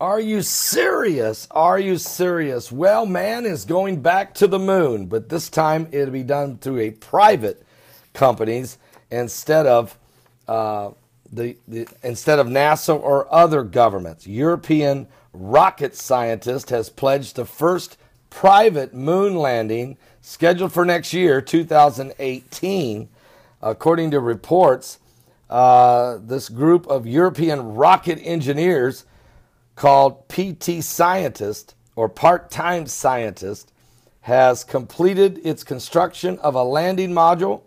Are you serious? Are you serious? Well, man is going back to the moon, but this time it'll be done through a private companies instead of uh, the, the instead of NASA or other governments. European rocket scientist has pledged the first private moon landing scheduled for next year, 2018. According to reports, uh, this group of European rocket engineers called PT Scientist or part time scientist has completed its construction of a landing module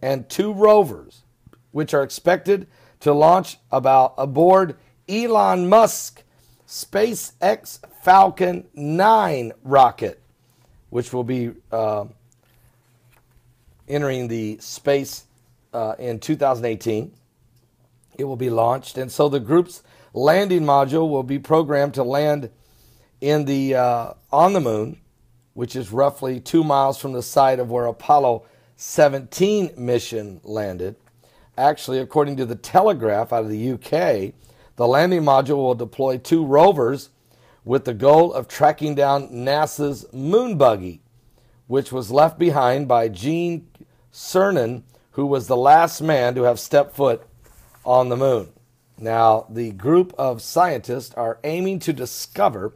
and two rovers, which are expected to launch about aboard Elon Musk SpaceX Falcon 9 rocket, which will be uh, entering the space uh, in 2018. It will be launched, and so the group's landing module will be programmed to land in the uh, on the moon, which is roughly two miles from the site of where Apollo 17 mission landed. Actually, according to the Telegraph out of the UK, the landing module will deploy two rovers with the goal of tracking down NASA's moon buggy, which was left behind by Gene Cernan, who was the last man to have stepped foot on the moon. Now, the group of scientists are aiming to discover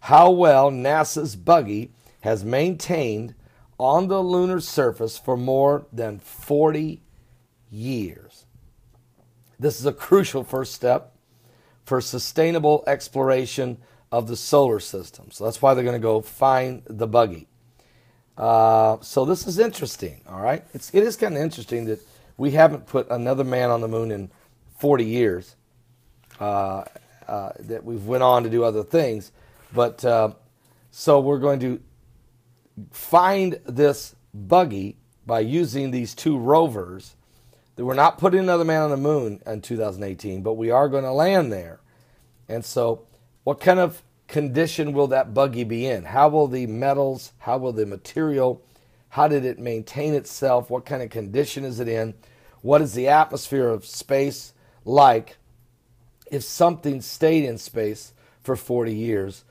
how well NASA's buggy has maintained on the lunar surface for more than 40 years. This is a crucial first step for sustainable exploration of the solar system. So that's why they're going to go find the buggy. Uh, so this is interesting, all right? It's, it is kind of interesting that we haven't put another man on the moon in 40 years. Uh, uh, that we've went on to do other things, but uh, so we're going to find this buggy by using these two rovers. That we're not putting another man on the moon in 2018, but we are going to land there. And so, what kind of condition will that buggy be in? How will the metals, how will the material, how did it maintain itself? What kind of condition is it in? What is the atmosphere of space like if something stayed in space for 40 years?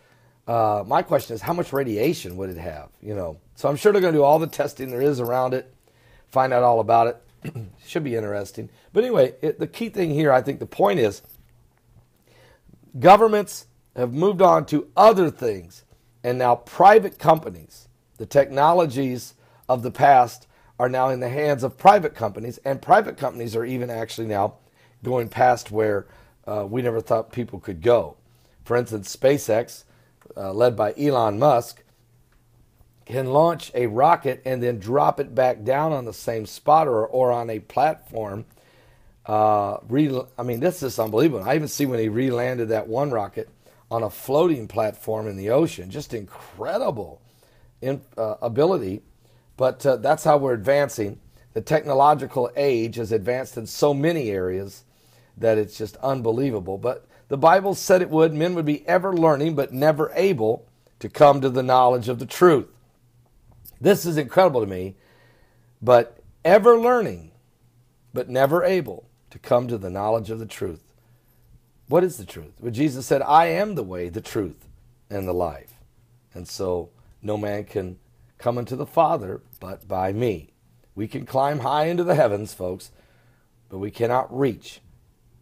Uh, my question is, how much radiation would it have? You know, so I'm sure they're going to do all the testing there is around it, find out all about it. Should be interesting. But anyway, it, the key thing here, I think the point is, governments have moved on to other things, and now private companies, the technologies of the past are now in the hands of private companies, and private companies are even actually now going past where uh, we never thought people could go. For instance, SpaceX, uh, led by Elon Musk, can launch a rocket and then drop it back down on the same spot or, or on a platform. Uh, re- I mean, this is unbelievable. I even see when he re landed that one rocket on a floating platform in the ocean. Just incredible in, uh, ability. But uh, that's how we're advancing. The technological age has advanced in so many areas that it's just unbelievable. But the Bible said it would. Men would be ever learning, but never able to come to the knowledge of the truth. This is incredible to me. But ever learning, but never able to come to the knowledge of the truth. What is the truth? Well, Jesus said, I am the way, the truth, and the life. And so no man can come unto the Father but by me. We can climb high into the heavens, folks, but we cannot reach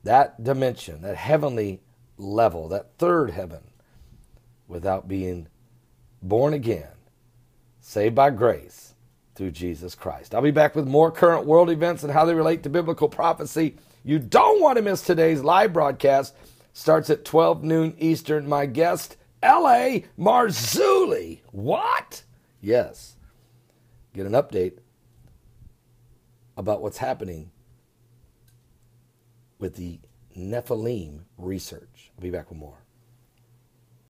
that dimension, that heavenly level, that third heaven, without being born again, saved by grace through Jesus Christ. I'll be back with more current world events and how they relate to biblical prophecy. You don't want to miss today's live broadcast. Starts at 12 noon Eastern. My guest, L.A. Marzulli. What? Yes. Get an update about what's happening with the Nephilim research. I'll be back with more.